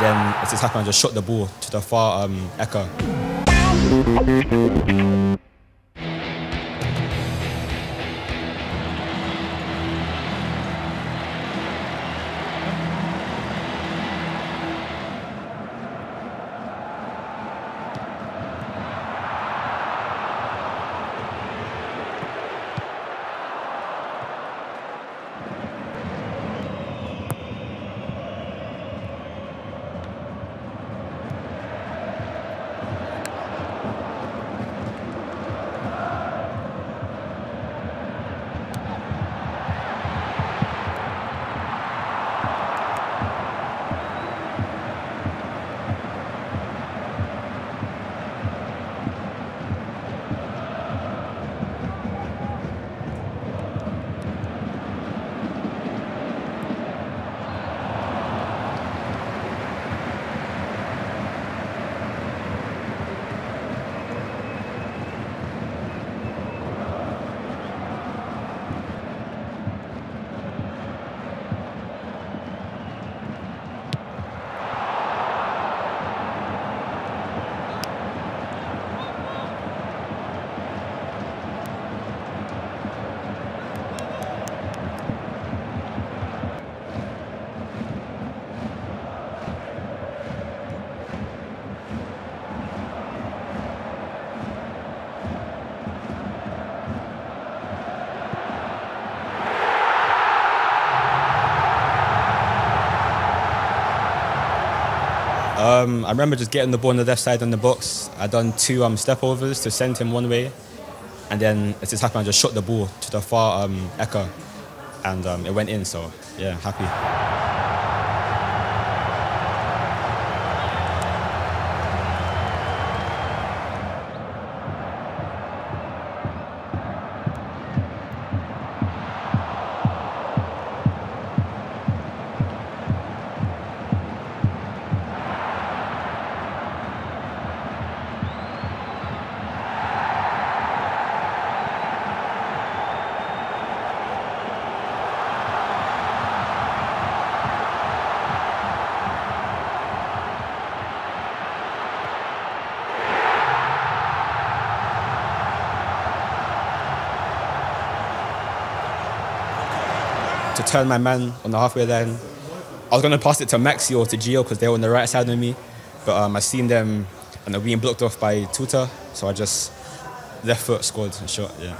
And then it just happened, I just shot the ball to the far um, echo. Um, I remember just getting the ball on the left side on the box. I done two um, step overs to send him one way, and then it just happened. I just shot the ball to the far um, echo, and um, it went in. So yeah, happy. To turn my man on the halfway line. I was going to pass it to Maxi or to Gio because they were on the right side of me, but um, I seen them and they're being blocked off by Tuta, so I just left foot scored and shot. Yeah.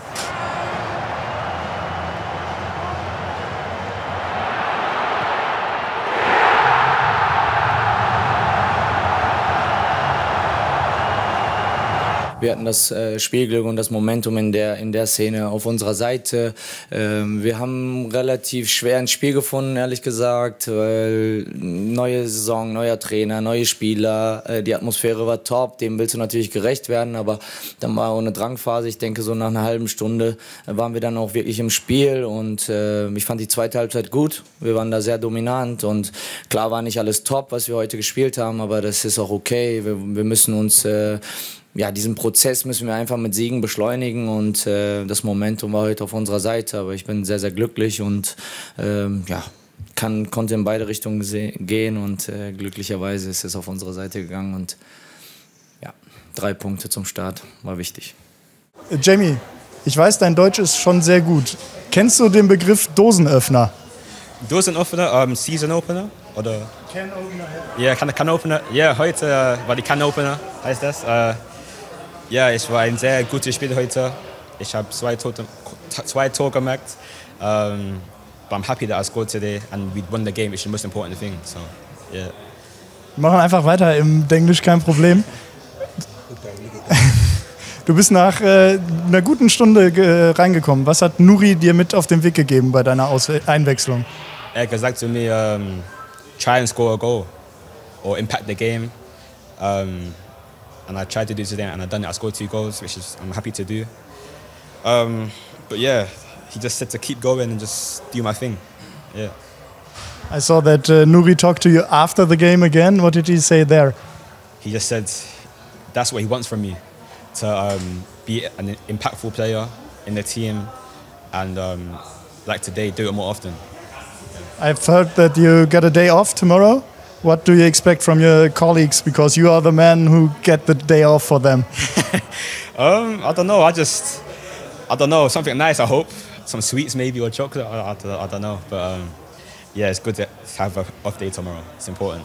Wir hatten das äh, Spielglück und das Momentum in der, in der Szene auf unserer Seite. Ähm, wir haben relativ schwer ein Spiel gefunden, ehrlich gesagt, weil neue Saison, neuer Trainer, neue Spieler, äh, die Atmosphäre war top, dem willst du natürlich gerecht werden, aber dann war auch eine Drangphase. Ich denke, so nach einer halben Stunde waren wir dann auch wirklich im Spiel und äh, ich fand die zweite Halbzeit gut. Wir waren da sehr dominant und klar war nicht alles top, was wir heute gespielt haben, aber das ist auch okay. Wir, wir müssen uns äh, ja, diesen Prozess müssen wir einfach mit Siegen beschleunigen und äh, das Momentum war heute auf unserer Seite. Aber ich bin sehr, sehr glücklich und ähm, ja, kann, konnte in beide Richtungen gehen und äh, glücklicherweise ist es auf unsere Seite gegangen und ja, drei Punkte zum Start war wichtig. Jamie, ich weiß, dein Deutsch ist schon sehr gut. Kennst du den Begriff Dosenöffner? Dosenöffner, um, Season Opener oder? Can Opener. Ja, Can, Can Opener. Ja, heute äh, war die Can Opener, heißt das. Äh, ja, es war ein sehr gutes Spiel heute. Ich habe zwei, zwei Tore gemacht. Um, but I'm happy that I scored today and we won the game, which is the most important thing. So, yeah. Wir machen einfach weiter im Englisch, kein Problem. Du bist nach äh, einer guten Stunde äh, reingekommen. Was hat Nuri dir mit auf den Weg gegeben bei deiner Aus Einwechslung? Er hat gesagt zu mir, um, try and score a goal or impact the game. Um, and I tried to do today, and I done it. I scored two goals, which is I'm happy to do. Um, but yeah, he just said to keep going and just do my thing. Yeah. I saw that uh, Nuri talked to you after the game again. What did he say there? He just said that's what he wants from me to um, be an impactful player in the team, and um, like today, do it more often. I've heard that you got a day off tomorrow. What do you expect from your colleagues? Because you are the man who get the day off for them. um, I don't know. I just, I don't know. Something nice. I hope some sweets maybe or chocolate. I, I, I don't know. But um, yeah, it's good to have an off day tomorrow. It's important.